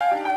you